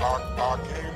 I came